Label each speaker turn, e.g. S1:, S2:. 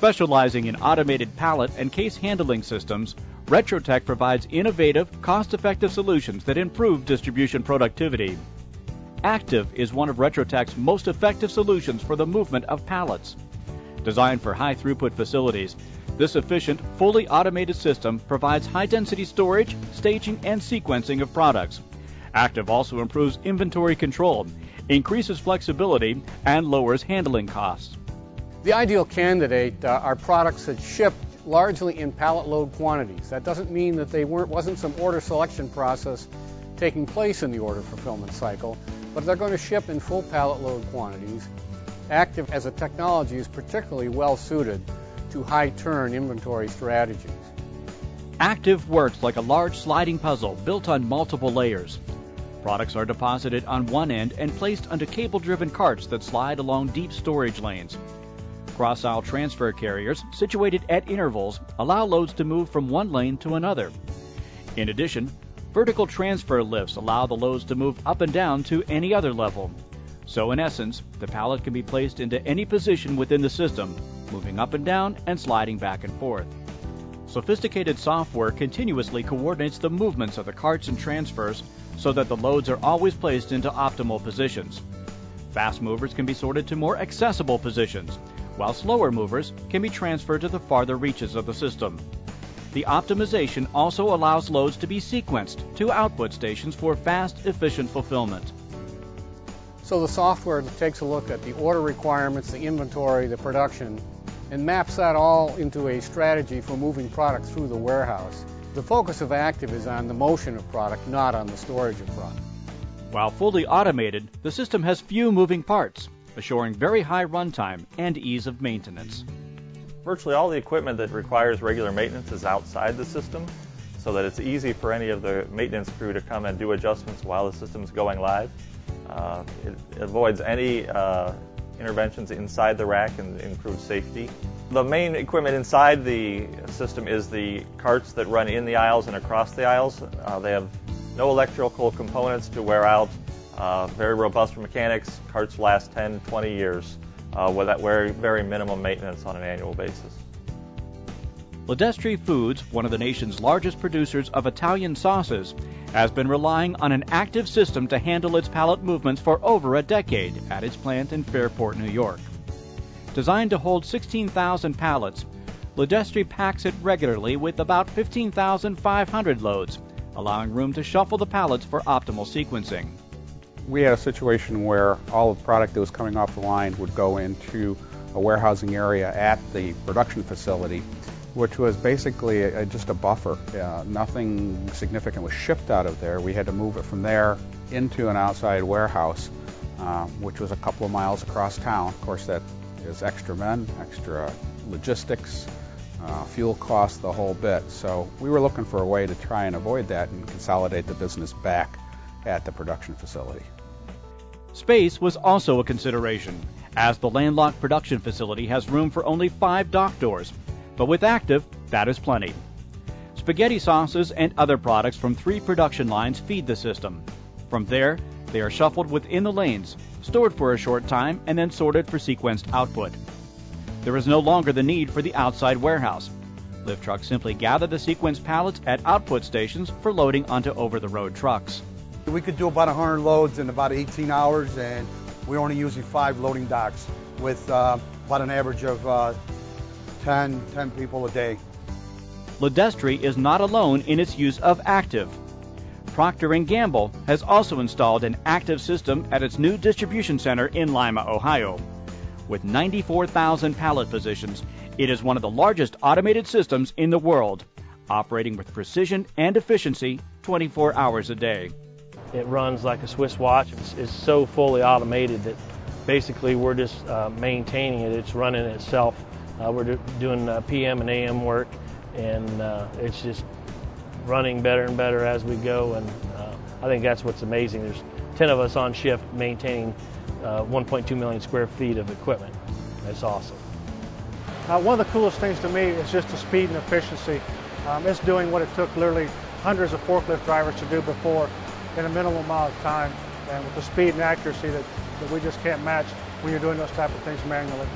S1: Specializing in automated pallet and case handling systems, Retrotech provides innovative, cost effective solutions that improve distribution productivity. Activ is one of Retrotech's most effective solutions for the movement of pallets. Designed for high throughput facilities, this efficient, fully automated system provides high density storage, staging, and sequencing of products. Activ also improves inventory control, increases flexibility, and lowers handling costs.
S2: The ideal candidate uh, are products that ship largely in pallet load quantities. That doesn't mean that there wasn't some order selection process taking place in the order fulfillment cycle, but they're going to ship in full pallet load quantities. Activ as a technology is particularly well suited to high turn inventory strategies.
S1: Activ works like a large sliding puzzle built on multiple layers. Products are deposited on one end and placed onto cable driven carts that slide along deep storage lanes. Cross aisle transfer carriers, situated at intervals, allow loads to move from one lane to another. In addition, vertical transfer lifts allow the loads to move up and down to any other level. So, in essence, the pallet can be placed into any position within the system, moving up and down and sliding back and forth. Sophisticated software continuously coordinates the movements of the carts and transfers so that the loads are always placed into optimal positions. Fast movers can be sorted to more accessible positions, while slower movers can be transferred to the farther reaches of the system. The optimization also allows loads to be sequenced to output stations for fast, efficient fulfillment.
S2: So the software takes a look at the order requirements, the inventory, the production, and maps that all into a strategy for moving product through the warehouse. The focus of Activ is on the motion of product, not on the storage of product.
S1: While fully automated, the system has few moving parts, assuring very high runtime and ease of maintenance.
S3: Virtually all the equipment that requires regular maintenance is outside the system, so that it's easy for any of the maintenance crew to come and do adjustments while the system is going live. Uh, it avoids any uh, interventions inside the rack and improves safety. The main equipment inside the system is the carts that run in the aisles and across the aisles. Uh, they have no electrical components to wear out, uh, very robust for mechanics. Carts last 10, 20 years uh, with that very, very minimum maintenance on an annual basis.
S1: LiDestri Foods, one of the nation's largest producers of Italian sauces, has been relying on an Activ system to handle its pallet movements for over a decade at its plant in Fairport, New York. Designed to hold 16,000 pallets, LiDestri packs it regularly with about 15,500 loads, allowing room to shuffle the pallets for optimal sequencing.
S4: We had a situation where all of the product that was coming off the line would go into a warehousing area at the production facility which was basically a, just a buffer. Uh, nothing significant was shipped out of there. We had to move it from there into an outside warehouse, uh, which was a couple of miles across town. Of course, that is extra men, extra logistics, uh, fuel costs, the whole bit. So we were looking for a way to try and avoid that and consolidate the business back at the production facility.
S1: Space was also a consideration, as the landlocked production facility has room for only five dock doors but with Activ, that is plenty. Spaghetti sauces and other products from three production lines feed the system. From there, they are shuffled within the lanes, stored for a short time, and then sorted for sequenced output. There is no longer the need for the outside warehouse. Lift trucks simply gather the sequenced pallets at output stations for loading onto over the road trucks.
S5: We could do about 100 loads in about 18 hours, and we're only using five loading docks with uh, about an average of uh, 10, 10 people a day.
S1: LiDestri is not alone in its use of Activ. Procter & Gamble has also installed an Activ system at its new distribution center in Lima, Ohio. With 94,000 pallet positions, it is one of the largest automated systems in the world, operating with precision and efficiency 24 hours a day.
S6: It runs like a Swiss watch. It's, it's so fully automated that basically we're just uh, maintaining it. It's running itself uh, we're do, doing uh, PM and AM work, and uh, it's just running better and better as we go. And uh, I think that's what's amazing. There's 10 of us on shift maintaining uh, 1.2 million square feet of equipment. That's awesome.
S7: One of the coolest things to me is just the speed and efficiency. Um, it's doing what it took literally hundreds of forklift drivers to do before in a minimal amount of time and with the speed and accuracy that, that we just can't match when you're doing those type of things manually.